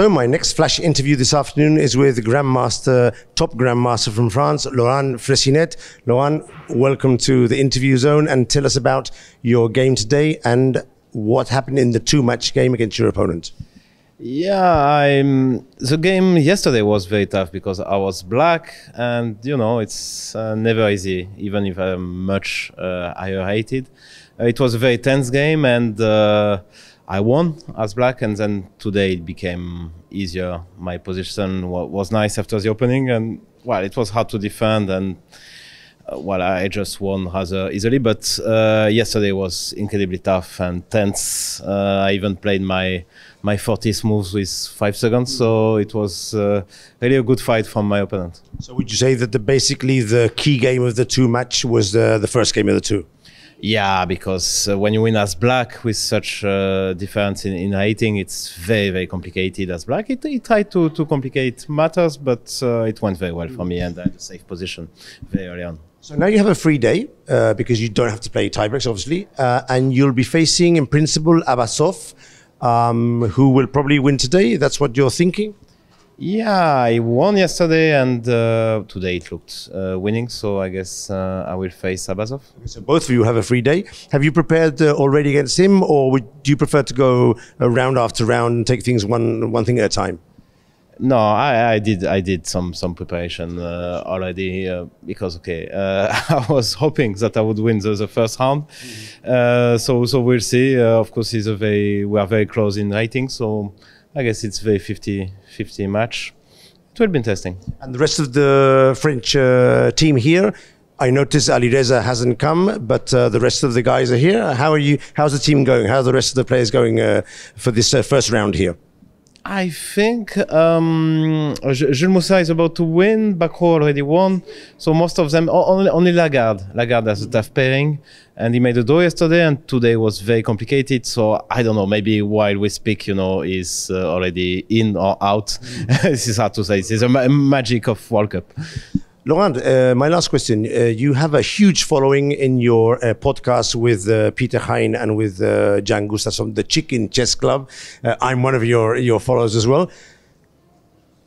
So my next flash interview this afternoon is with Grandmaster, top Grandmaster from France, Laurent Fressinet. Laurent, welcome to the interview zone and tell us about your game today and what happened in the two-match game against your opponent. Yeah, I'm. The game yesterday was very tough because I was black, and you know it's uh, never easy, even if I'm much uh, higher rated. Uh, it was a very tense game, and uh, I won as black, and then today it became easier. My position was nice after the opening, and well, it was hard to defend, and uh, well, I just won rather easily. But uh, yesterday was incredibly tough and tense. Uh, I even played my my 40th moves with five seconds, so it was uh, really a good fight from my opponent. So, would you say that the, basically the key game of the two match was the, the first game of the two? Yeah, because uh, when you win as black with such uh, difference in, in rating, it's very, very complicated as black. It, it tried to, to complicate matters, but uh, it went very well for me and I had a safe position very early on. So now you have a free day uh, because you don't have to play tiebreaks, obviously, uh, and you'll be facing, in principle, Abasov, um, who will probably win today. That's what you're thinking? Yeah, I won yesterday, and uh, today it looked uh, winning. So I guess uh, I will face Abasov. So both of you have a free day. Have you prepared uh, already against him, or would you prefer to go round after round and take things one one thing at a time? No, I, I did I did some some preparation uh, already uh, because okay I was hoping that I would win the, the first round, mm-hmm. so so we'll see. of course, he's a very we are very close in rating, so. I guess it's very 50 50 match. It will be interesting. And the rest of the French uh, team here, I noticed Alireza hasn't come, but uh, the rest of the guys are here. How are you? How's the team going? How are the rest of the players going uh, for this uh, first round here? I think um, Jules Moussard is about to win. Bacrot already won. So most of them, only, only Lagarde. Lagarde has a tough pairing. And he made a draw yesterday, and today was very complicated. So I don't know, maybe while we speak, you know, is uh, already in or out. Mm. this is hard to say. This is a ma magic of World Cup. Laurent, uh, my last question. Uh, you have a huge following in your uh, podcast with uh, Peter Heine and with uh, Jan Gustafsson, the Chicken Chess Club. Uh, I'm one of your, your followers as well.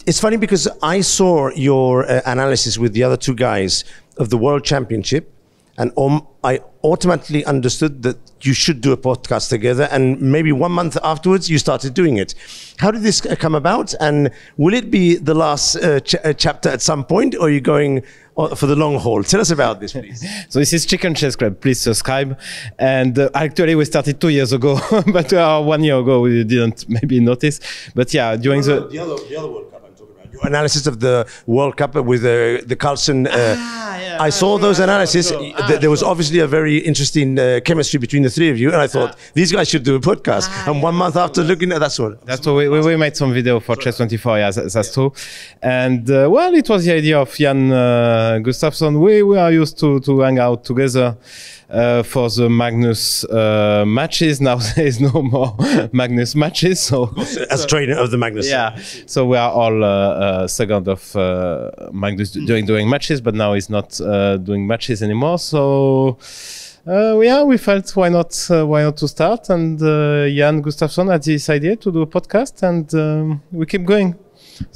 It's funny because I saw your analysis with the other two guys of the World Championship, and um, I automatically understood that you should do a podcast together. And maybe one month afterwards, you started doing it. How did this come about? And will it be the last uh, ch uh, chapter at some point, or are you going uh, for the long haul? Tell us about this, please. so this is Chicken Chess Club. Please subscribe. And uh, actually, we started two years ago, but uh, one year ago we didn't maybe notice. But yeah, during the the other, the other World Cup analysis of the World Cup with uh, the Carlsen. Uh, ah, yeah, I saw those analyses. Ah, there was sure. obviously a very interesting uh, chemistry between the three of you, and I thought these guys should do a podcast. Ah, and one month after looking at that one, that's what we, we, made some video for Chess 24. Yeah, that's, that's true. And uh, well, it was the idea of Jan uh, Gustafsson. We we are used to to hang out together uh, for the Magnus uh, matches. Now there is no more Magnus matches. So as trainer of the Magnus, yeah. So we are all uh, uh second of uh, Magnus doing doing matches, but now he's not uh, doing matches anymore. So. yeah, we felt why not why not to start, and Jan Gustafsson had this idea to do a podcast, and um, we keep going.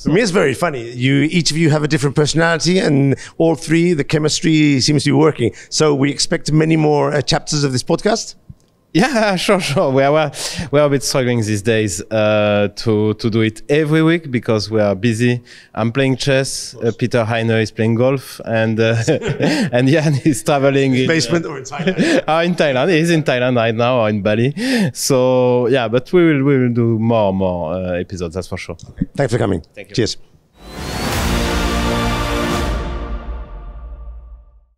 For me, it's very funny. You each of you have a different personality, and all three, the chemistry seems to be working. So we expect many more uh, chapters of this podcast. Yeah, sure, sure. We are we are a bit struggling these days uh, to to do it every week because we are busy. I'm playing chess. Uh, Peter Heine is playing golf, and uh, and Jan is traveling in basement or in Thailand. uh, in Thailand, he's in Thailand right now or in Bali. So yeah, but we will we will do more and more uh, episodes. That's for sure. Okay. Thanks for coming. Thank you. Cheers.